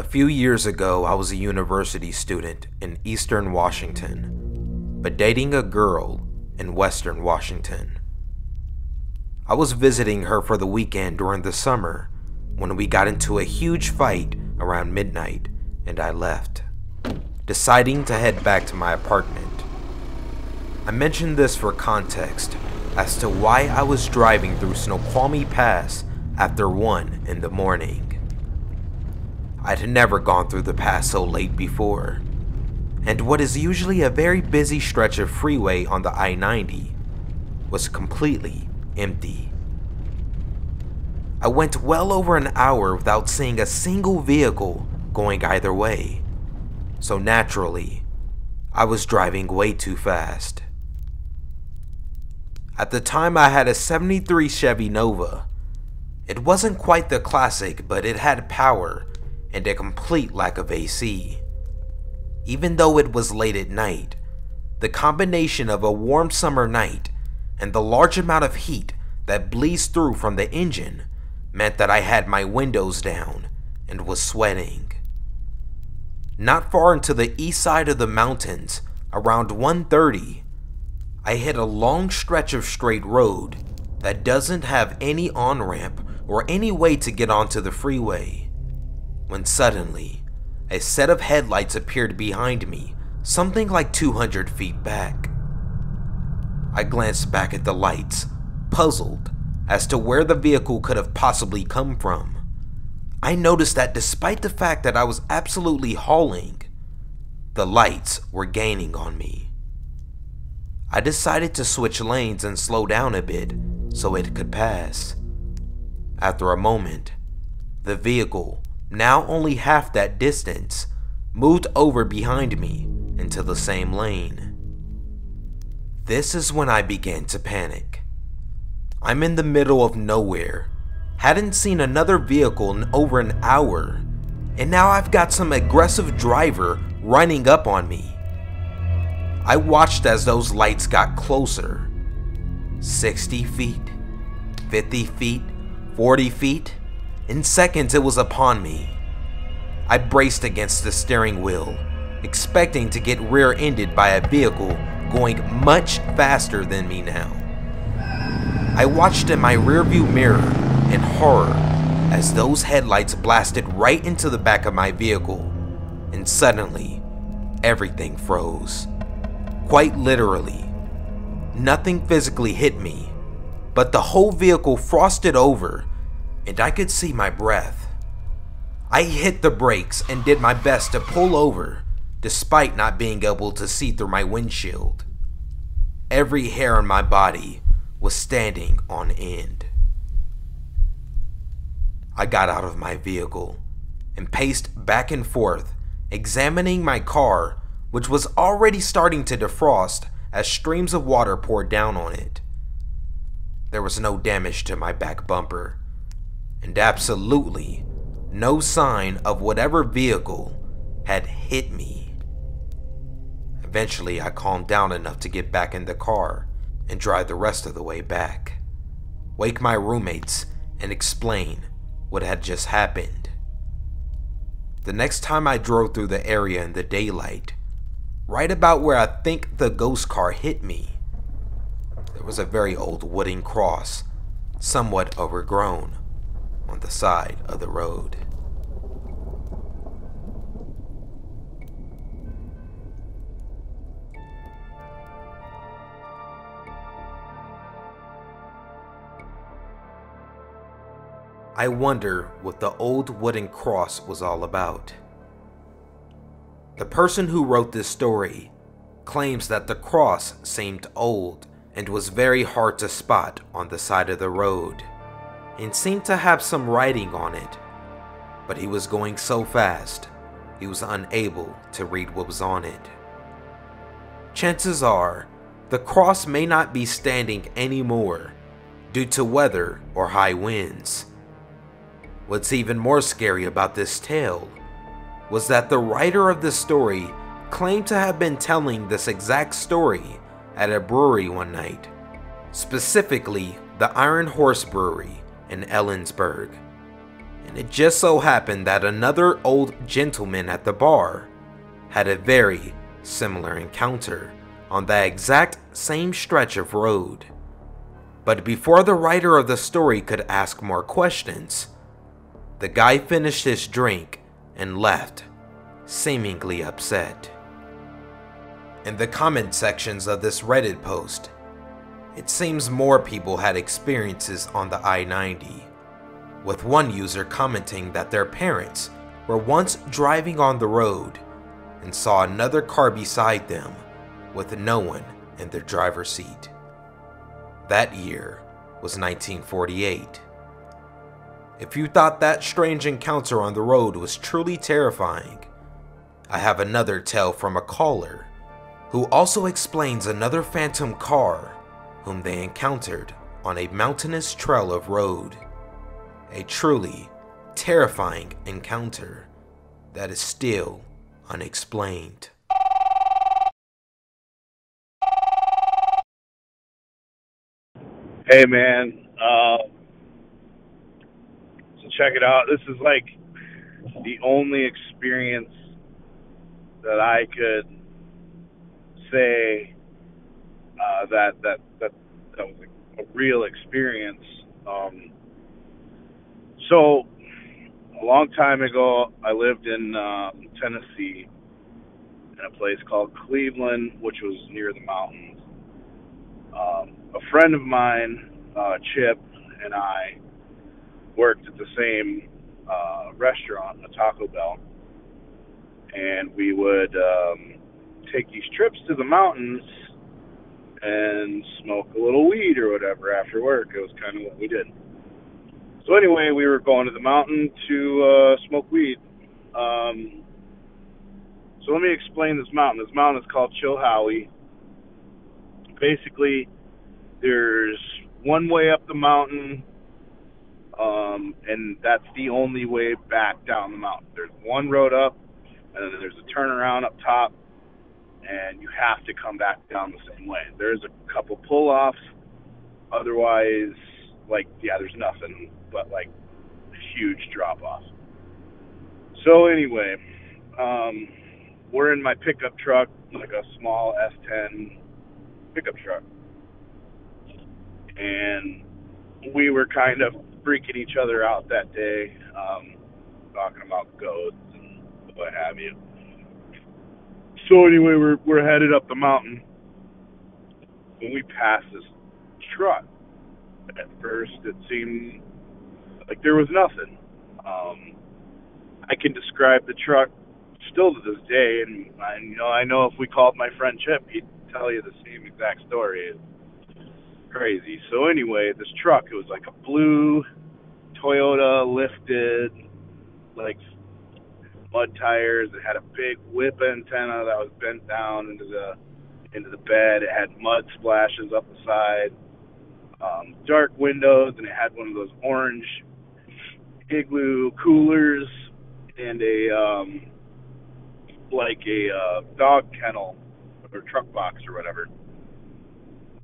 A few years ago, I was a university student in Eastern Washington, but dating a girl in Western Washington. I was visiting her for the weekend during the summer when we got into a huge fight around midnight and I left, deciding to head back to my apartment. I mention this for context as to why I was driving through Snoqualmie Pass after 1 in the morning. I'd never gone through the pass so late before, and what is usually a very busy stretch of freeway on the I 90 was completely empty. I went well over an hour without seeing a single vehicle going either way, so naturally, I was driving way too fast. At the time, I had a 73 Chevy Nova. It wasn't quite the classic, but it had power and a complete lack of AC. Even though it was late at night, the combination of a warm summer night and the large amount of heat that bleeds through from the engine meant that I had my windows down and was sweating. Not far into the east side of the mountains, around 1:30, I hit a long stretch of straight road that doesn't have any on-ramp or any way to get onto the freeway when suddenly, a set of headlights appeared behind me, something like 200 feet back. I glanced back at the lights, puzzled as to where the vehicle could have possibly come from. I noticed that despite the fact that I was absolutely hauling, the lights were gaining on me. I decided to switch lanes and slow down a bit so it could pass. After a moment, the vehicle now only half that distance, moved over behind me into the same lane. This is when I began to panic. I'm in the middle of nowhere, hadn't seen another vehicle in over an hour, and now I've got some aggressive driver running up on me. I watched as those lights got closer 60 feet, 50 feet, 40 feet. In seconds, it was upon me. I braced against the steering wheel, expecting to get rear ended by a vehicle going much faster than me now. I watched in my rearview mirror in horror as those headlights blasted right into the back of my vehicle, and suddenly, everything froze. Quite literally. Nothing physically hit me, but the whole vehicle frosted over and I could see my breath. I hit the brakes and did my best to pull over, despite not being able to see through my windshield. Every hair on my body was standing on end. I got out of my vehicle and paced back and forth, examining my car, which was already starting to defrost as streams of water poured down on it. There was no damage to my back bumper, and absolutely no sign of whatever vehicle had hit me. Eventually, I calmed down enough to get back in the car and drive the rest of the way back, wake my roommates, and explain what had just happened. The next time I drove through the area in the daylight, right about where I think the ghost car hit me, there was a very old wooden cross, somewhat overgrown, on the side of the road. I wonder what the old wooden cross was all about. The person who wrote this story claims that the cross seemed old and was very hard to spot on the side of the road and seemed to have some writing on it, but he was going so fast he was unable to read what was on it. Chances are the cross may not be standing anymore due to weather or high winds. What's even more scary about this tale was that the writer of the story claimed to have been telling this exact story at a brewery one night, specifically the Iron Horse Brewery in Ellensburg. And it just so happened that another old gentleman at the bar had a very similar encounter on that exact same stretch of road. But before the writer of the story could ask more questions, the guy finished his drink and left, seemingly upset. In the comment sections of this Reddit post, it seems more people had experiences on the I 90, with one user commenting that their parents were once driving on the road and saw another car beside them with no one in their driver's seat. That year was 1948. If you thought that strange encounter on the road was truly terrifying, I have another tale from a caller who also explains another phantom car whom they encountered on a mountainous trail of road. A truly terrifying encounter that is still unexplained. Hey man, uh, so check it out. This is like the only experience that I could say uh, that that that that was a, a real experience. Um, so a long time ago, I lived in uh, Tennessee in a place called Cleveland, which was near the mountains. Um, a friend of mine, uh, Chip, and I worked at the same uh, restaurant, a Taco Bell, and we would um, take these trips to the mountains and smoke a little weed or whatever after work. It was kind of what we did. So anyway, we were going to the mountain to uh, smoke weed. Um, so let me explain this mountain. This mountain is called Chilhowee. Basically, there's one way up the mountain, um, and that's the only way back down the mountain. There's one road up, and then there's a turnaround up top, and you have to come back down the same way. There's a couple pull offs. Otherwise, like, yeah, there's nothing but like huge drop off. So, anyway, um, we're in my pickup truck, like a small S10 pickup truck. And we were kind of freaking each other out that day, um, talking about ghosts and what have you. So anyway, we're we're headed up the mountain. When we pass this truck, at first it seemed like there was nothing. Um, I can describe the truck still to this day, and I you know I know if we called my friend Chip, he'd tell you the same exact story. It's crazy. So anyway, this truck it was like a blue Toyota lifted, like mud tires. It had a big whip antenna that was bent down into the into the bed. It had mud splashes up the side, um, dark windows, and it had one of those orange igloo coolers and a um, like a uh, dog kennel or truck box or whatever.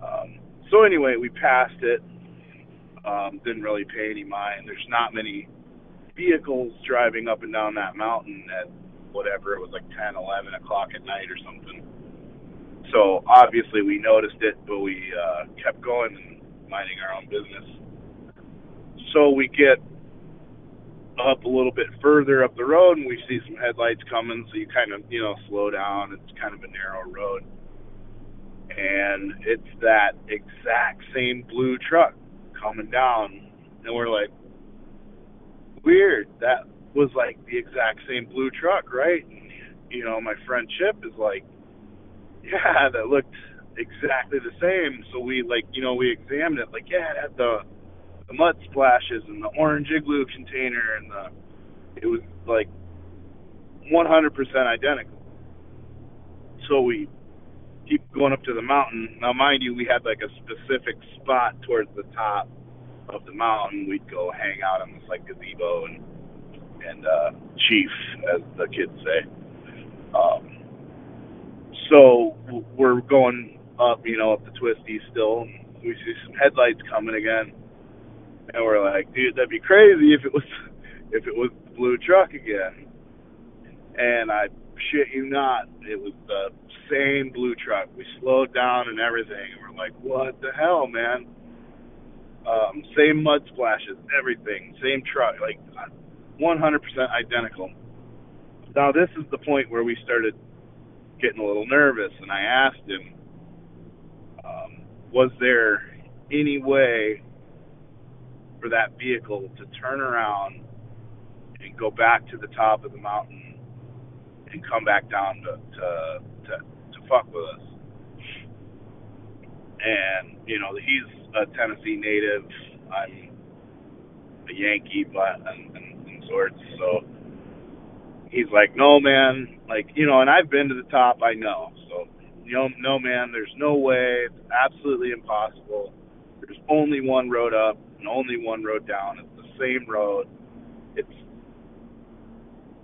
Um, so anyway, we passed it. Um, didn't really pay any mind. There's not many vehicles driving up and down that mountain at whatever it was like 10, 11 o'clock at night or something. So obviously we noticed it, but we uh, kept going and minding our own business. So we get up a little bit further up the road and we see some headlights coming, so you kind of, you know, slow down. It's kind of a narrow road. And it's that exact same blue truck coming down. And we're like, weird. That was like the exact same blue truck, right? And, you know, my friend Chip is like, yeah, that looked exactly the same. So we like, you know, we examined it. Like, yeah, it had the the mud splashes and the orange igloo container and the it was like 100% identical. So we keep going up to the mountain. Now, mind you, we had like a specific spot towards the top of the mountain, we'd go hang out in this like gazebo and and uh, chief, as the kids say. Um, so we're going up, you know, up the twisty still. We see some headlights coming again, and we're like, dude, that'd be crazy if it was if it was the blue truck again. And I shit you not, it was the same blue truck. We slowed down and everything, and we're like, what the hell, man? Um, same mud splashes, everything, same truck, like 100% identical. Now, this is the point where we started getting a little nervous, and I asked him, um, was there any way for that vehicle to turn around and go back to the top of the mountain and come back down to to to, to fuck with us. And you know, he's a Tennessee native. I'm a Yankee, but and, and, and sorts. So he's like, no, man. Like you know, and I've been to the top. I know. So you know, no, man. There's no way. It's absolutely impossible. There's only one road up and only one road down. It's the same road. It's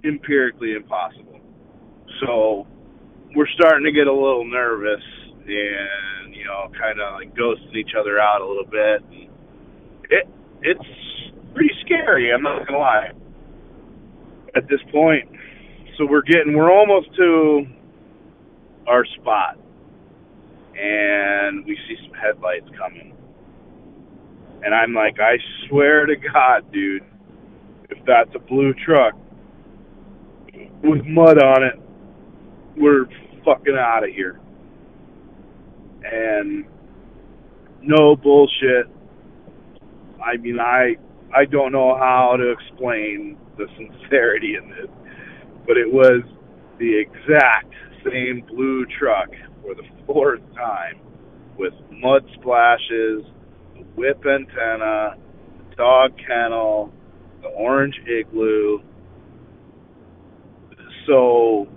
empirically impossible. So we're starting to get a little nervous and you know kind of like ghosting each other out a little bit. And it it's pretty scary. I'm not gonna lie. At this point, so we're getting we're almost to our spot, and we see some headlights coming. And I'm like, I swear to God, dude, if that's a blue truck with mud on it, we're fucking out of here. And no bullshit. I mean, I I don't know how to explain the sincerity in this, but it was the exact same blue truck for the fourth time with mud splashes, the whip antenna, the dog kennel, the orange igloo. So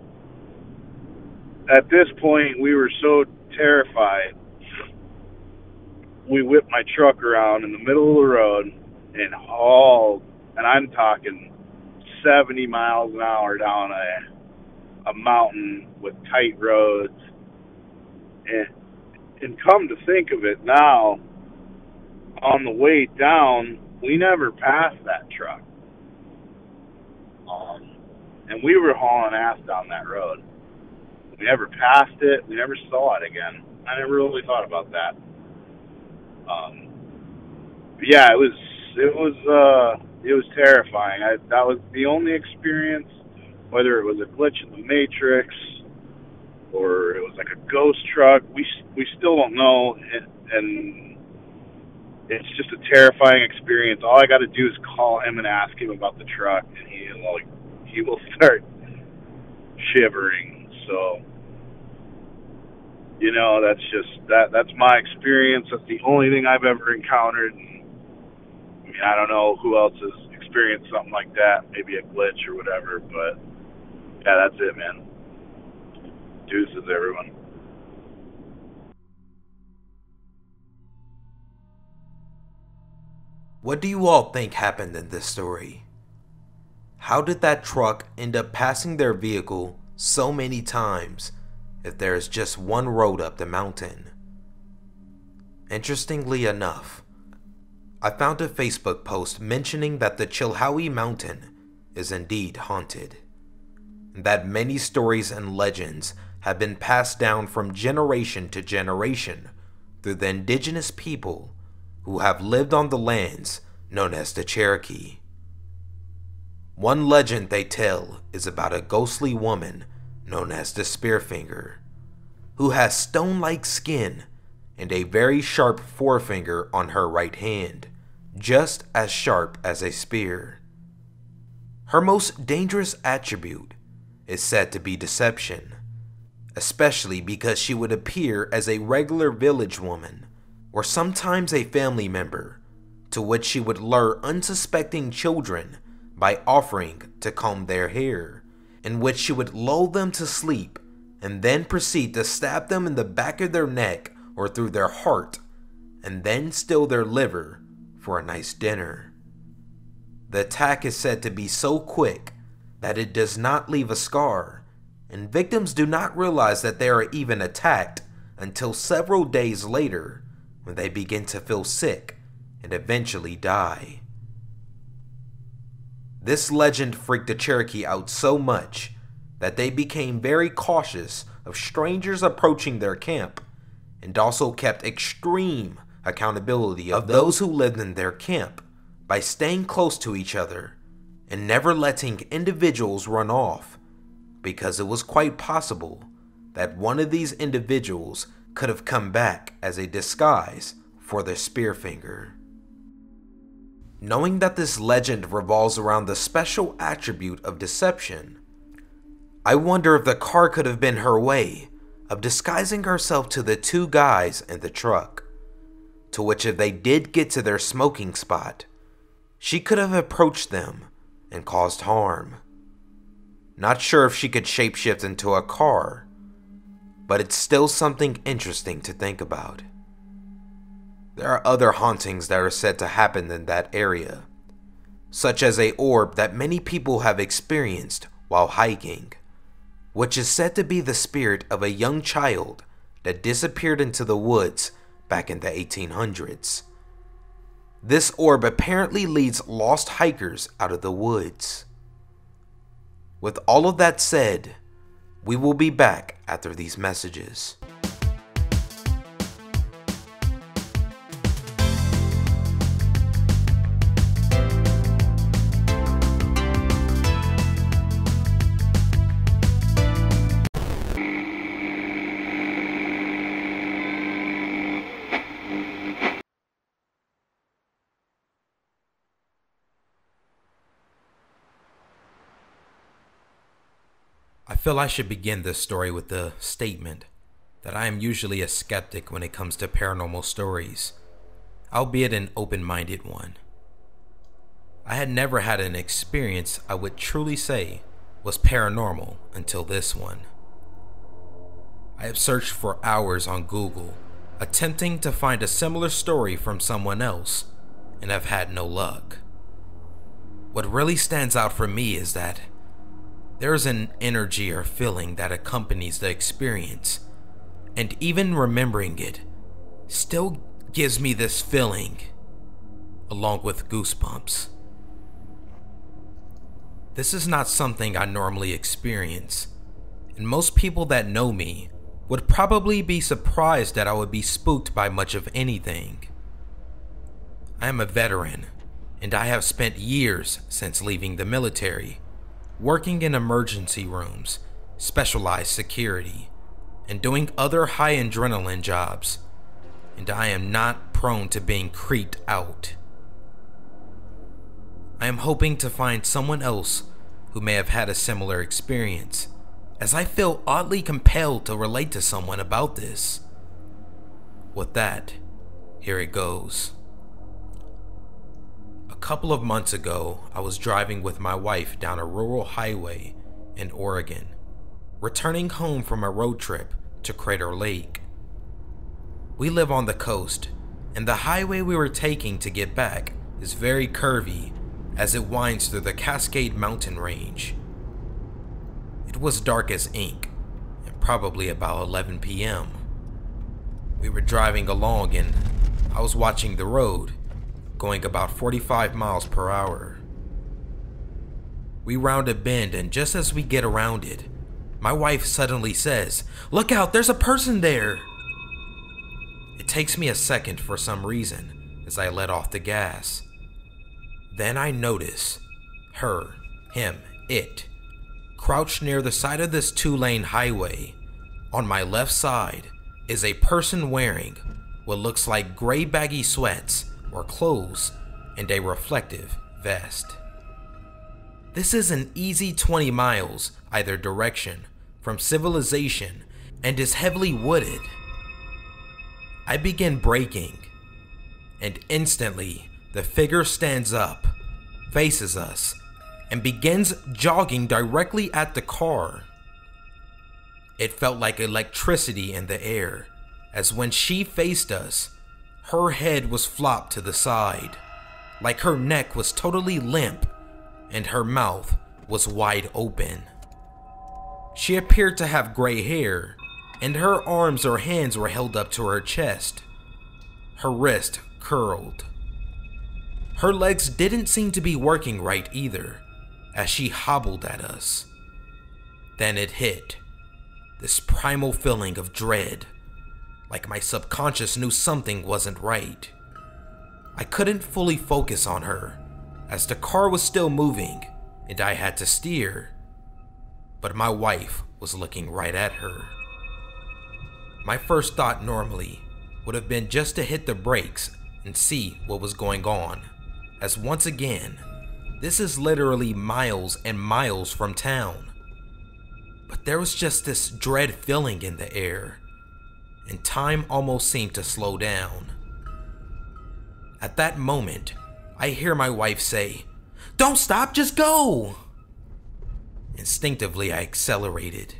at this point, we were so terrified. We whipped my truck around in the middle of the road and hauled, and I'm talking 70 miles an hour down a, a mountain with tight roads. And, and come to think of it now, on the way down, we never passed that truck. Um, and we were hauling ass down that road. We never passed it. We never saw it again. I never really thought about that. Um, but yeah, it was it was uh, it was terrifying. I, that was the only experience, whether it was a glitch in the matrix or it was like a ghost truck. We we still don't know, and, and it's just a terrifying experience. All I got to do is call him and ask him about the truck, and he like he will start shivering so, you know, that's just that that's my experience. That's the only thing I've ever encountered. And, I mean, I don't know who else has experienced something like that, maybe a glitch or whatever, but yeah, that's it, man. Deuces, everyone. What do you all think happened in this story? How did that truck end up passing their vehicle so many times if there is just one road up the mountain. Interestingly enough, I found a Facebook post mentioning that the Chilhowee Mountain is indeed haunted, that many stories and legends have been passed down from generation to generation through the indigenous people who have lived on the lands known as the Cherokee. One legend they tell is about a ghostly woman known as the Spearfinger, who has stone like skin and a very sharp forefinger on her right hand, just as sharp as a spear. Her most dangerous attribute is said to be deception, especially because she would appear as a regular village woman or sometimes a family member to which she would lure unsuspecting children by offering to comb their hair, in which she would lull them to sleep and then proceed to stab them in the back of their neck or through their heart, and then steal their liver for a nice dinner. The attack is said to be so quick that it does not leave a scar, and victims do not realize that they are even attacked until several days later when they begin to feel sick and eventually die. This legend freaked the Cherokee out so much that they became very cautious of strangers approaching their camp and also kept extreme accountability of those who lived in their camp by staying close to each other and never letting individuals run off because it was quite possible that one of these individuals could have come back as a disguise for the Spearfinger. Knowing that this legend revolves around the special attribute of deception, I wonder if the car could have been her way of disguising herself to the two guys in the truck. To which, if they did get to their smoking spot, she could have approached them and caused harm. Not sure if she could shapeshift into a car, but it's still something interesting to think about. There are other hauntings that are said to happen in that area, such as a orb that many people have experienced while hiking, which is said to be the spirit of a young child that disappeared into the woods back in the 1800s. This orb apparently leads lost hikers out of the woods. With all of that said, we will be back after these messages. Feel I should begin this story with the statement that I am usually a skeptic when it comes to paranormal stories, albeit an open minded one. I had never had an experience I would truly say was paranormal until this one. I have searched for hours on Google, attempting to find a similar story from someone else, and have had no luck. What really stands out for me is that there's an energy or feeling that accompanies the experience, and even remembering it still gives me this feeling, along with goosebumps. This is not something I normally experience, and most people that know me would probably be surprised that I would be spooked by much of anything. I am a veteran, and I have spent years since leaving the military working in emergency rooms, specialized security, and doing other high adrenaline jobs, and I am not prone to being creeped out. I am hoping to find someone else who may have had a similar experience, as I feel oddly compelled to relate to someone about this. With that, here it goes. A couple of months ago, I was driving with my wife down a rural highway in Oregon, returning home from a road trip to Crater Lake. We live on the coast, and the highway we were taking to get back is very curvy as it winds through the Cascade Mountain Range. It was dark as ink, and probably about 11 p.m. We were driving along, and I was watching the road going about 45 miles per hour. We round a bend, and just as we get around it, my wife suddenly says, Look out, there's a person there! It takes me a second for some reason as I let off the gas. Then I notice her, him, it, crouched near the side of this two lane highway. On my left side is a person wearing what looks like gray baggy sweats or clothes and a reflective vest. This is an easy 20 miles either direction from civilization and is heavily wooded. I begin braking, and instantly the figure stands up, faces us, and begins jogging directly at the car. It felt like electricity in the air, as when she faced us, her head was flopped to the side, like her neck was totally limp and her mouth was wide open. She appeared to have gray hair, and her arms or hands were held up to her chest. Her wrist curled. Her legs didn't seem to be working right either, as she hobbled at us. Then it hit this primal feeling of dread, like my subconscious knew something wasn't right. I couldn't fully focus on her, as the car was still moving and I had to steer. But my wife was looking right at her. My first thought normally would have been just to hit the brakes and see what was going on, as once again, this is literally miles and miles from town. But there was just this dread feeling in the air, and time almost seemed to slow down. At that moment, I hear my wife say, Don't stop, just go! Instinctively, I accelerated.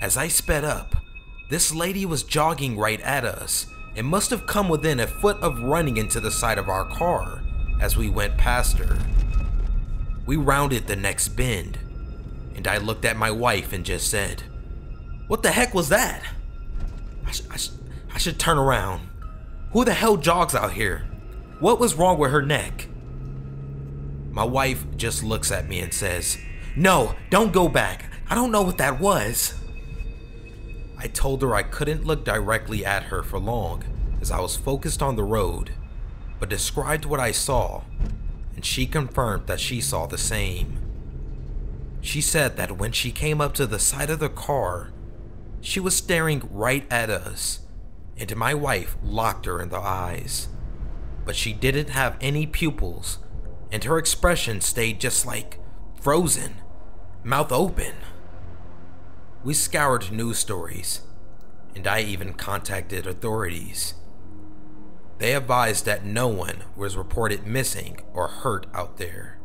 As I sped up, this lady was jogging right at us and must have come within a foot of running into the side of our car as we went past her. We rounded the next bend, and I looked at my wife and just said, What the heck was that? I, sh- I, sh- I should turn around. Who the hell jogs out here? What was wrong with her neck? My wife just looks at me and says, No, don't go back. I don't know what that was. I told her I couldn't look directly at her for long as I was focused on the road, but described what I saw, and she confirmed that she saw the same. She said that when she came up to the side of the car, she was staring right at us, and my wife locked her in the eyes. But she didn't have any pupils, and her expression stayed just like frozen, mouth open. We scoured news stories, and I even contacted authorities. They advised that no one was reported missing or hurt out there.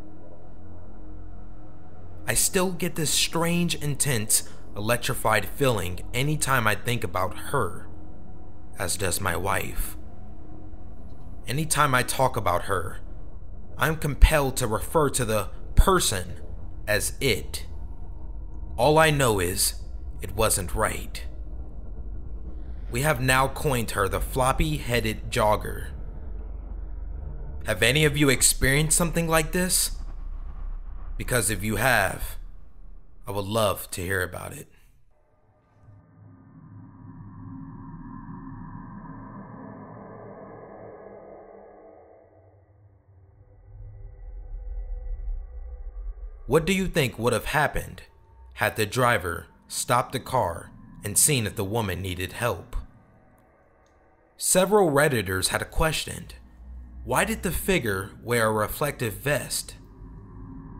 I still get this strange, intense, electrified feeling anytime I think about her, as does my wife. Anytime I talk about her, I'm compelled to refer to the person as it. All I know is it wasn't right. We have now coined her the floppy headed jogger. Have any of you experienced something like this? Because if you have, I would love to hear about it. What do you think would have happened had the driver stopped the car and seen if the woman needed help? Several Redditors had questioned why did the figure wear a reflective vest?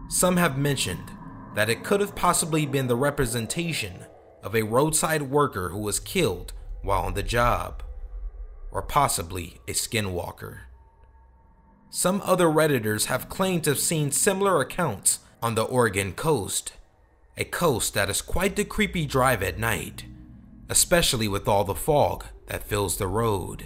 Some have mentioned that it could have possibly been the representation of a roadside worker who was killed while on the job, or possibly a skinwalker. Some other Redditors have claimed to have seen similar accounts on the Oregon coast, a coast that is quite the creepy drive at night, especially with all the fog that fills the road.